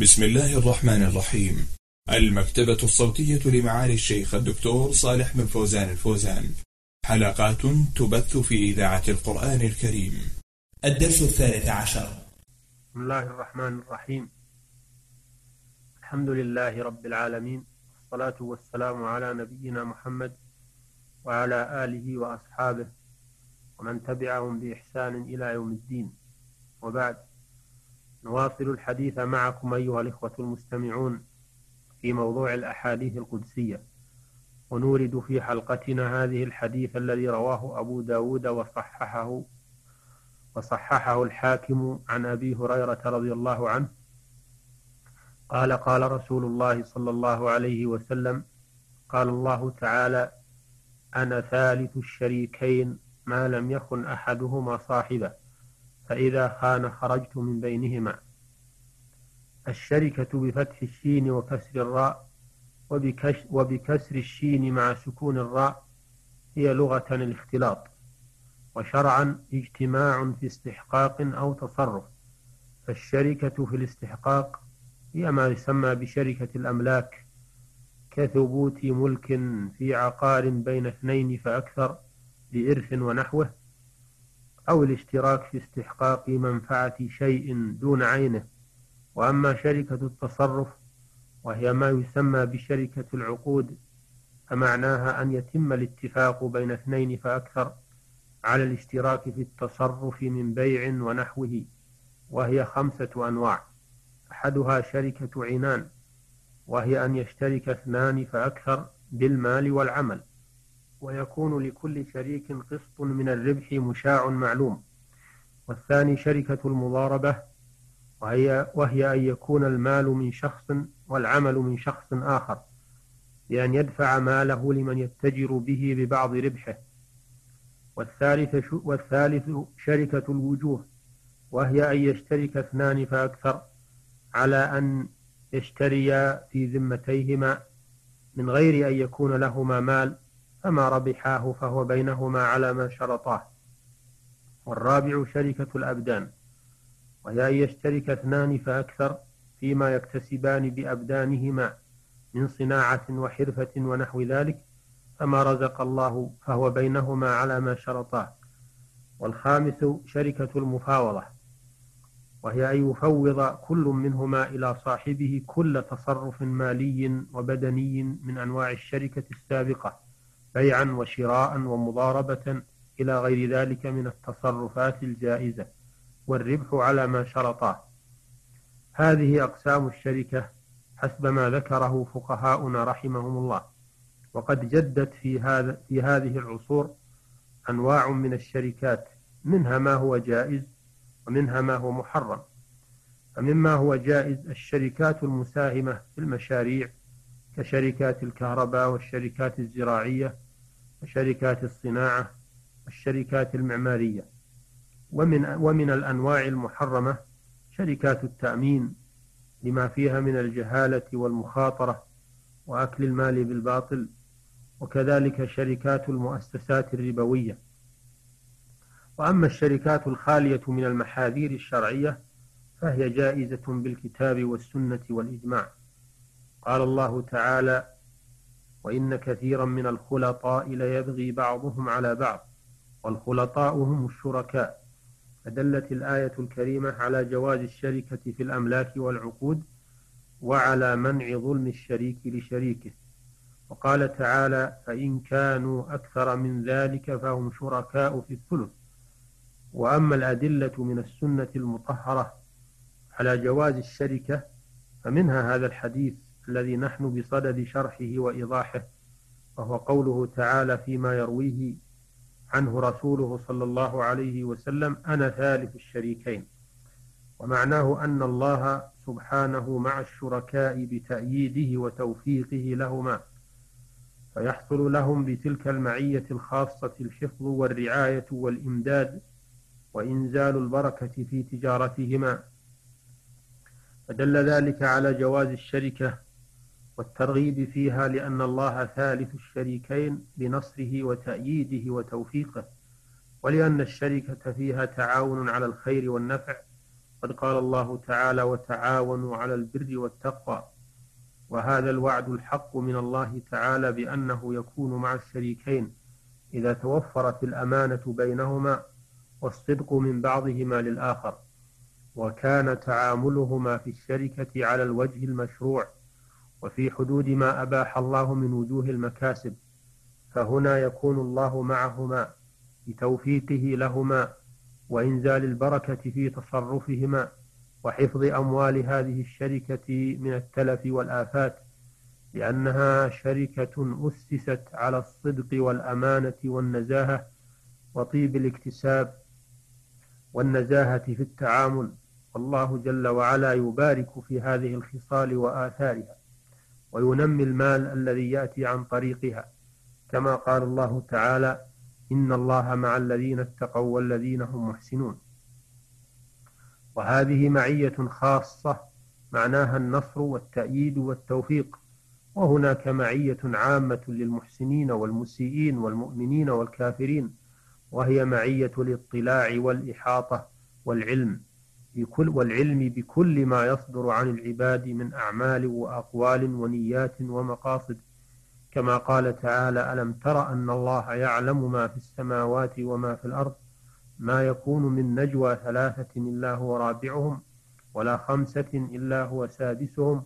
بسم الله الرحمن الرحيم. المكتبة الصوتية لمعالي الشيخ الدكتور صالح بن فوزان الفوزان. حلقات تبث في إذاعة القرآن الكريم. الدرس الثالث عشر. بسم الله الرحمن الرحيم. الحمد لله رب العالمين. والصلاة والسلام على نبينا محمد وعلى آله وأصحابه ومن تبعهم بإحسان إلى يوم الدين. وبعد. نواصل الحديث معكم أيها الإخوة المستمعون في موضوع الأحاديث القدسية. ونورد في حلقتنا هذه الحديث الذي رواه أبو داود وصححه وصححه الحاكم عن أبي هريرة رضي الله عنه. قال قال رسول الله صلى الله عليه وسلم قال الله تعالى أنا ثالث الشريكين ما لم يخن أحدهما صاحبه. فإذا خان خرجت من بينهما. الشركة بفتح الشين وكسر الراء وبكسر الشين مع سكون الراء هي لغة الاختلاط. وشرعا اجتماع في استحقاق أو تصرف. فالشركة في الاستحقاق هي ما يسمى بشركة الأملاك كثبوت ملك في عقار بين اثنين فأكثر بإرث ونحوه أو الاشتراك في استحقاق منفعة شيء دون عينه. وأما شركة التصرف وهي ما يسمى بشركة العقود فمعناها أن يتم الاتفاق بين اثنين فأكثر على الاشتراك في التصرف من بيع ونحوه وهي خمسة أنواع. أحدها شركة عنان وهي أن يشترك اثنان فأكثر بالمال والعمل. ويكون لكل شريك قسط من الربح مشاع معلوم. والثاني شركة المضاربة وهي, وهي أن يكون المال من شخص والعمل من شخص آخر بأن يدفع ماله لمن يتجر به ببعض ربحه. والثالث, والثالث شركة الوجوه وهي أن يشترك اثنان فأكثر على أن يشتريا في ذمتيهما من غير أن يكون لهما مال فما ربحاه فهو بينهما على ما شرطاه. والرابع شركة الأبدان. وهي أن يشترك اثنان فأكثر فيما يكتسبان بأبدانهما من صناعة وحرفة ونحو ذلك فما رزق الله فهو بينهما على ما شرطاه. والخامس شركة المفاوضة. وهي أن يفوض كل منهما إلى صاحبه كل تصرف مالي وبدني من أنواع الشركة السابقة. بيعا وشراء ومضاربة إلى غير ذلك من التصرفات الجائزة والربح على ما شرطاه. هذه أقسام الشركة حسب ما ذكره فقهاؤنا رحمهم الله. وقد جدت في هذا في هذه العصور أنواع من الشركات منها ما هو جائز ومنها ما هو محرم. فمما هو جائز الشركات المساهمة في المشاريع كشركات الكهرباء والشركات الزراعية وشركات الصناعة والشركات المعمارية. ومن ومن الأنواع المحرمة شركات التأمين لما فيها من الجهالة والمخاطرة وأكل المال بالباطل وكذلك شركات المؤسسات الربوية. وأما الشركات الخالية من المحاذير الشرعية فهي جائزة بالكتاب والسنة والإجماع. قال الله تعالى وإن كثيرا من الخلطاء ليبغي بعضهم على بعض والخلطاء هم الشركاء. فدلت الآية الكريمة على جواز الشركة في الأملاك والعقود وعلى منع ظلم الشريك لشريكه. وقال تعالى فإن كانوا أكثر من ذلك فهم شركاء في الثلث. وأما الأدلة من السنة المطهرة على جواز الشركة فمنها هذا الحديث الذي نحن بصدد شرحه وإيضاحه وهو قوله تعالى فيما يرويه عنه رسوله صلى الله عليه وسلم أنا ثالث الشريكين. ومعناه أن الله سبحانه مع الشركاء بتأييده وتوفيقه لهما فيحصل لهم بتلك المعية الخاصة الحفظ والرعاية والإمداد وإنزال البركة في تجارتهما. فدل ذلك على جواز الشركة والترغيب فيها لأن الله ثالث الشريكين بنصره وتأييده وتوفيقه ولأن الشركة فيها تعاون على الخير والنفع قد قال الله تعالى وتعاونوا على البر والتقوى وهذا الوعد الحق من الله تعالى بأنه يكون مع الشريكين إذا توفرت الأمانة بينهما والصدق من بعضهما للآخر وكان تعاملهما في الشركة على الوجه المشروع. وفي حدود ما أباح الله من وجوه المكاسب فهنا يكون الله معهما بتوفيقه لهما وإنزال البركة في تصرفهما وحفظ أموال هذه الشركة من التلف والآفات لأنها شركة أسست على الصدق والأمانة والنزاهة وطيب الاكتساب والنزاهة في التعامل. والله جل وعلا يبارك في هذه الخصال وآثارها. وينمي المال الذي يأتي عن طريقها. كما قال الله تعالى إن الله مع الذين اتقوا والذين هم محسنون. وهذه معية خاصة معناها النصر والتأييد والتوفيق. وهناك معية عامة للمحسنين والمسيئين والمؤمنين والكافرين وهي معية الاطلاع والإحاطة والعلم. بكل والعلم بكل ما يصدر عن العباد من أعمال وأقوال ونيات ومقاصد. كما قال تعالى ألم تر أن الله يعلم ما في السماوات وما في الأرض؟ ما يكون من نجوى ثلاثة إلا هو رابعهم ولا خمسة إلا هو سادسهم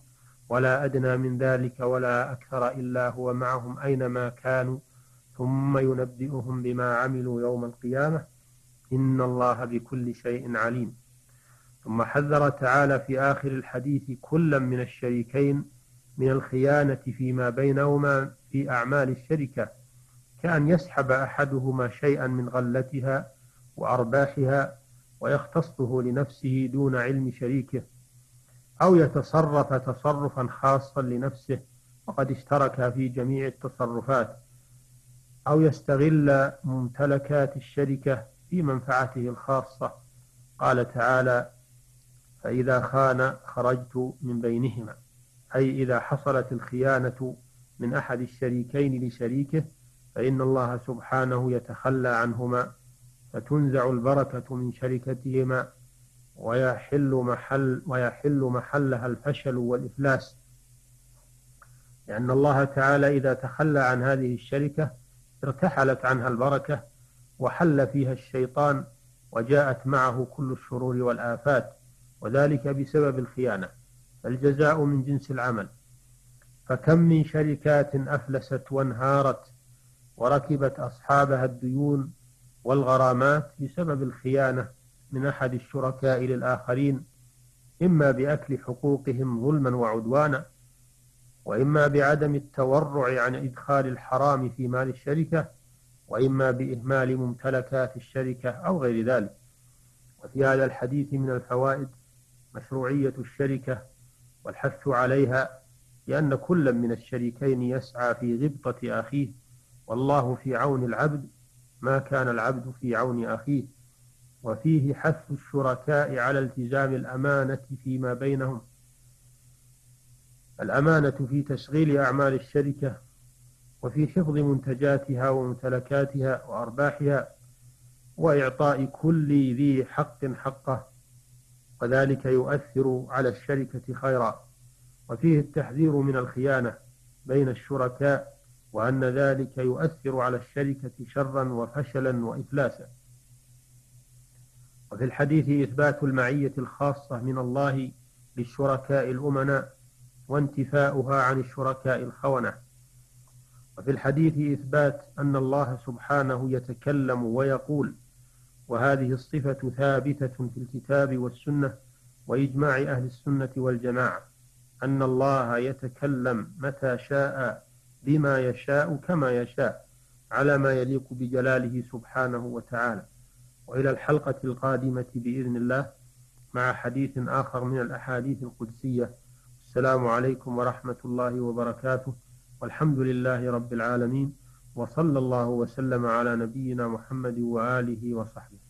ولا أدنى من ذلك ولا أكثر إلا هو معهم أينما كانوا. ثم ينبئهم بما عملوا يوم القيامة. إن الله بكل شيء عليم. ثم حذر تعالى في آخر الحديث كلا من الشريكين من الخيانة فيما بينهما في أعمال الشركة كأن يسحب أحدهما شيئا من غلتها وأرباحها ويختصه لنفسه دون علم شريكه أو يتصرف تصرفا خاصا لنفسه وقد اشترك في جميع التصرفات أو يستغل ممتلكات الشركة في منفعته الخاصة. قال تعالى فإذا خان خرجت من بينهما. أي إذا حصلت الخيانة من أحد الشريكين لشريكه فإن الله سبحانه يتخلى عنهما فتنزع البركة من شركتهما ويحل محل ويحل محلها الفشل والإفلاس. لأن الله تعالى إذا تخلى عن هذه الشركة ارتحلت عنها البركة وحل فيها الشيطان وجاءت معه كل الشرور والآفات. وذلك بسبب الخيانة فالجزاء من جنس العمل. فكم من شركات أفلست وانهارت وركبت أصحابها الديون والغرامات بسبب الخيانة من أحد الشركاء للآخرين إما بأكل حقوقهم ظلما وعدوانا وإما بعدم التورع عن إدخال الحرام في مال الشركة وإما بإهمال ممتلكات الشركة أو غير ذلك. وفي هذا الحديث من الفوائد مشروعية الشركة والحث عليها لأن كل من الشريكين يسعى في غبطة أخيه والله في عون العبد ما كان العبد في عون أخيه. وفيه حث الشركاء على التزام الأمانة فيما بينهم. الأمانة في تشغيل أعمال الشركة وفي حفظ منتجاتها وممتلكاتها وأرباحها وإعطاء كل ذي حق حقه. وذلك يؤثر على الشركة خيرا. وفيه التحذير من الخيانة بين الشركاء وأن ذلك يؤثر على الشركة شرا وفشلا وإفلاسا. وفي الحديث إثبات المعية الخاصة من الله للشركاء الأمناء وانتفاؤها عن الشركاء الخونة. وفي الحديث إثبات أن الله سبحانه يتكلم ويقول وهذه الصفة ثابتة في الكتاب والسنة وإجماع أهل السنة والجماعة أن الله يتكلم متى شاء بما يشاء كما يشاء على ما يليق بجلاله سبحانه وتعالى. وإلى الحلقة القادمة بإذن الله مع حديث آخر من الأحاديث القدسية. السلام عليكم ورحمة الله وبركاته. والحمد لله رب العالمين. وصلى الله وسلم على نبينا محمد وآله وصحبه.